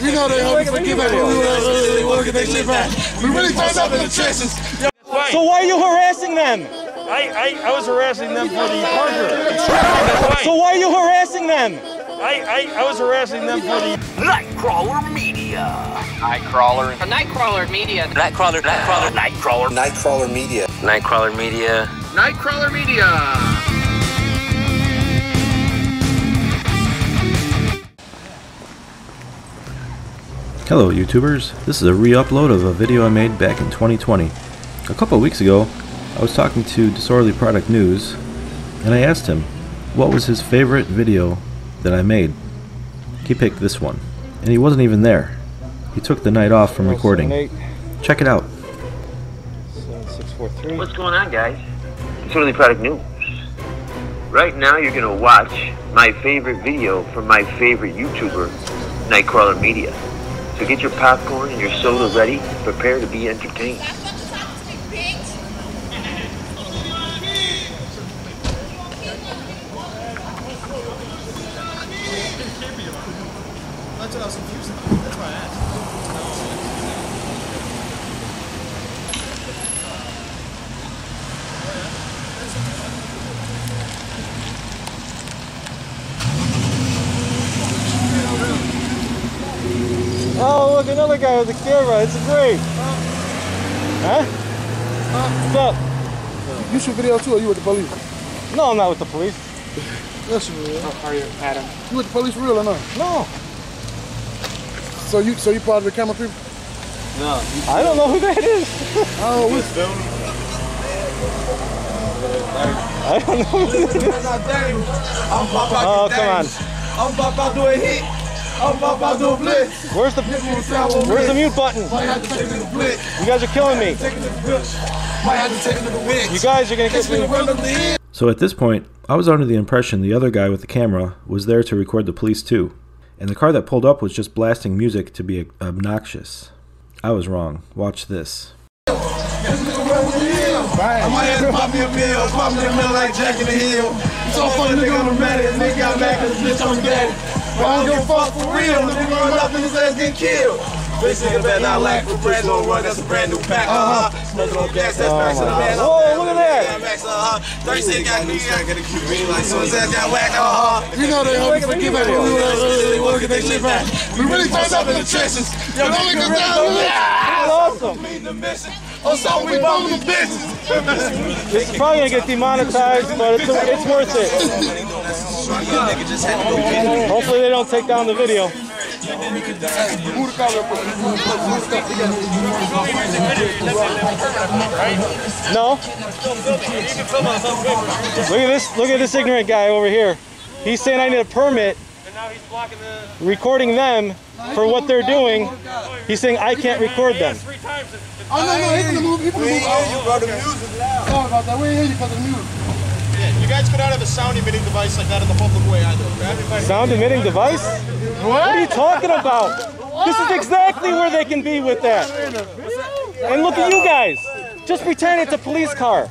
You know they hope to get back when we want to get their shit back. We really turned up in the trenches. So why are you harassing them? I, I, I was harassing them for the Parker. So why are you harassing them? I, I, I was harassing them for the Nightcrawler Media. Nightcrawler. Nightcrawler Media. Nightcrawler. Nightcrawler. Nightcrawler. Nightcrawler Media. Nightcrawler Media. Nightcrawler Media. Hello YouTubers, this is a re-upload of a video I made back in 2020. A couple weeks ago, I was talking to Disorderly Product News, and I asked him what was his favorite video that I made. He picked this one, and he wasn't even there. He took the night off from recording. Check it out. What's going on, guys? Disorderly Product News. Right now, you're gonna watch my favorite video from my favorite YouTuber, Nightcrawler Media. So get your popcorn and your soda ready. Prepare to be entertained. Oh, look, another guy with a camera. It's great. Huh? What's up? You shoot video too, or you with the police? No, I'm not with the police. Yes, you real. How are you, Adam? You with the police real or not? No. So you, so you part of the camera people? No. I don't know who that is. Oh, we filming. I don't know who that is. Oh, come on. I'm about to do a hit. I'm about to do a blitz. Where's the Where's the mute button? Might have to take it to the blitz. You guys are killing me. Take it to the blitz. Might have to take it to the blitz. You guys are gonna get me. run up the end. So at this point, I was under the impression the other guy with the camera was there to record the police too, and the car that pulled up was just blasting music to be obnoxious. I was wrong. Watch this. I might have to pop me a meal, pop me a meal like Jack in the Hill. So fucking nigga on the Reddit, nigga got mad cause bitch on daddy. But I don't give a fuck for real, the nigga run up and his ass get killed. Bitch nigga better not lack for bread, don't run, that's a brand new pack, uh-huh. Smoking on gas, that's back to the man. Whoa, look at that. Max, uh-huh. 36 got me, got a QB like so his ass got whacked, uh-huh. you know they hope to get back when we want get their shit back. We really turned up in the trenches. Yo, don't look down. That's awesome. Mean the mission. Oh, so we bumming the bitches. It's probably gonna get demonetized, but it's, it's worth it. Hopefully they don't take down the video. Who the camera No. Look at this. Look at this ignorant guy over here. He's saying I need a permit. Recording them for what they're doing. He's saying I can't record them. Oh, no, no, he can move. He can move. Oh, sorry about that. We ain't hear you because of the music. You guys could not have a sound emitting device like that in the public way either, okay? Sound emitting device? What are you talking about? This is exactly where they can be with that. And look at you guys. Just pretend it's a police car.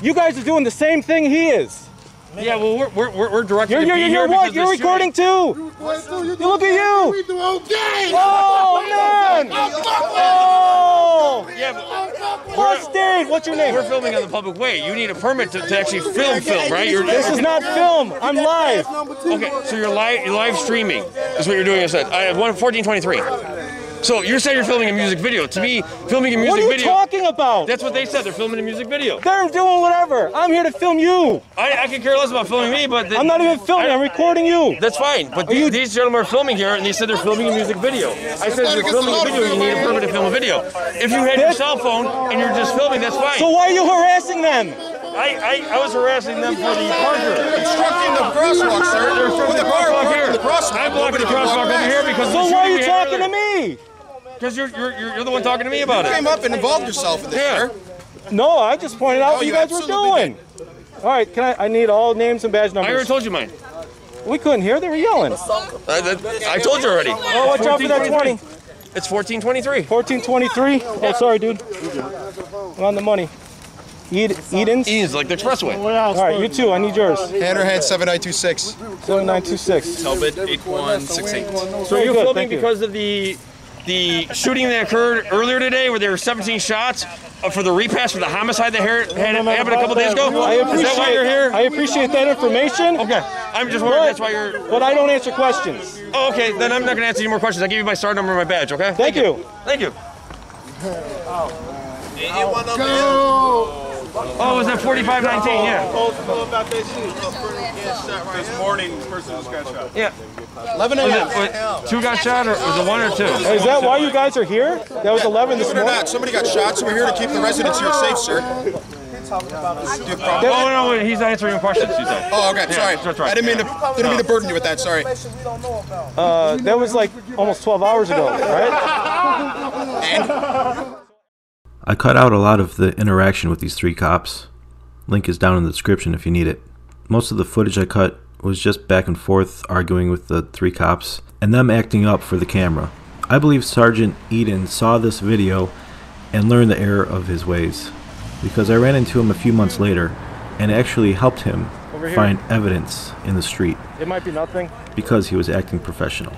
You guys are doing the same thing he is. Yeah, well, we're, we're, we're, we're directed You're, to you're, be you're, here what? because You're recording too. You look at you. We do okay. Oh, man. Oh. shooting. Yeah, but Busted. What's your name? we're filming on the public way. You need a permit to, to actually film, film, right? You're, This is not film. I'm live. Okay, so you're live, you're live streaming is what you're doing. I said I have one fourteen twenty three. So you're saying you're filming a music video. To me, filming a music video. What are you video. talking about? That's what they said. They're filming a music video. They're doing whatever. I'm here to film you. I, I can care less about filming me, but I'm not even filming. I'm recording you. That's fine, but the- these gentlemen are filming here, and they said they're filming a music video. I said if you're filming a video, you need a permit to film a video. If you had your cell phone and you're just filming, that's fine. So why are you harassing them? I, I, I was harassing them for the Parker. Obstructing the crosswalk, sir. They're With from the the car crosswalk parked here. in the crosswalk. I'm blocking the crosswalk over here because So why are you talking to me? Because you're, you're you're you're the one talking to me about You it. came up and involved yourself in this, Yeah. sir. No, I just pointed out Oh, what you you guys were absolutely doing. All right, can I? I need all names and badge numbers? I already numbers. told you mine. We couldn't hear. They were yelling. I, that- I told you already. Oh, watch out for that 20. It's 1423. 1423. Oh, sorry, dude. I'm on the money. Ed- Edens? Eden's like the expressway. All right, you too. I need yours. Hammerhead 7926. 7926. Talbot 8168. So Very you're good, filming thank you. because of the the shooting that occurred earlier today, where there were 17 shots uh, for the repass for the homicide that had, had happened a couple days ago. I Is appreciate, that why you're here? I appreciate that information. Okay, I'm just wondering. That's why you're. But I don't answer questions. Oh, okay, then I'm not gonna answer any more questions. I give you my star number and my badge. Okay. Thank you. Thank you. Oh, was that 4519? Yeah. This morning, this person just got shot. Yeah. 11 a.m. two got shot, or was it one or two? Is that why you guys are here? That was 11 this Believe it or morning. somebody got shot, so we're here to keep the residents here safe, sir. Do you have a problem? Oh no, wait, he's answering questions. He said. Oh, okay, Yeah, sorry. that's right. I didn't mean to didn't mean to burden you with that. Sorry. Uh, that was like almost 12 hours ago, right? I cut out a lot of the interaction with these three cops. Link is down in the description if you need it. Most of the footage I cut was just back and forth arguing with the three cops and them acting up for the camera. I believe Sergeant Eden saw this video and learned the error of his ways because I ran into him a few months later and actually helped him find evidence in the street It might be nothing. because he was acting professional.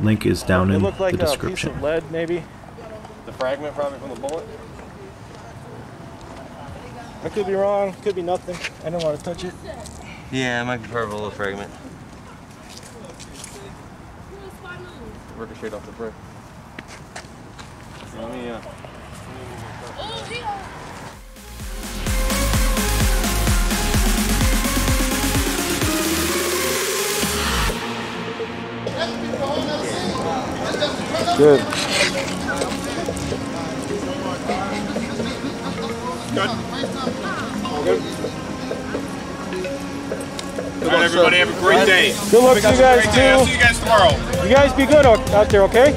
Link is down It in like the a piece description. of lead, maybe. The fragment probably from the bullet. I could be wrong. Could be nothing. I don't want to touch it. Yeah, it might be part of a little fragment. Ricochet off the brick. Let me, uh, Good. Good luck, everybody. Have a great day. Good luck to you guys day. I'll see you guys tomorrow. You guys be good out there, okay?